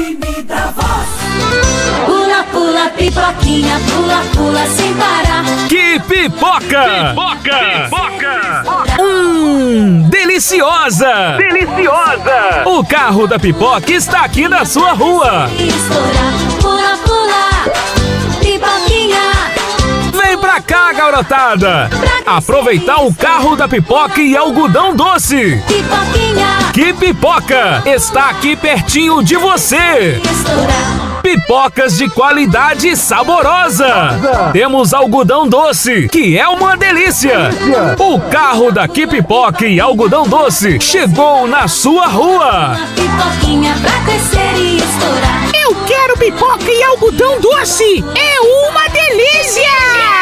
Time da voz. Pula, pula, pipoquinha, pula, pula sem parar. Que pipoca! Pipoca! Pipoca! Hum, deliciosa! Deliciosa! O carro da pipoca está aqui na sua rua. Pula, pula, pipoquinha. Vem pra cá, garotada! Aproveitar o carro da pipoca e algodão doce. pipoquinha, Que pipoca! Está aqui pertinho de você. estourar. Pipocas de qualidade saborosa. Temos algodão doce, que é uma delícia. O carro da Que Pipoca e algodão doce chegou na sua rua. Uma pipoquinha pra crescer e estourar. Eu quero pipoca e algodão doce! É uma delícia!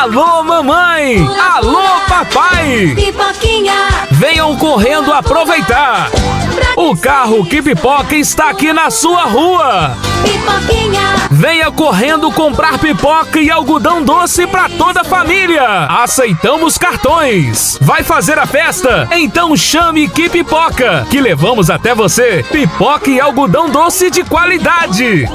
Alô, mamãe! Alô, papai! Pipoquinha, Venham correndo aproveitar. O carro Que Pipoca está aqui na sua rua. pipoquinha, Venha correndo comprar pipoca e algodão doce para toda a família. Aceitamos cartões. Vai fazer a festa? Então chame Que Pipoca, que levamos até você pipoca e algodão doce de qualidade.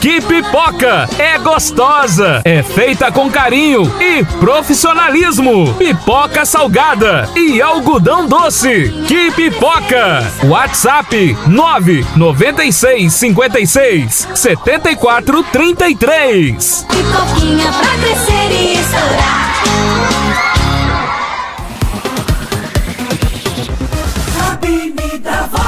Que pipoca é gostosa, é feita com carinho e profissionalismo. Pipoca salgada e algodão doce. Que pipoca! WhatsApp 996 56 74 33. Pipoquinha pra crescer e estourar. Avenida Voz.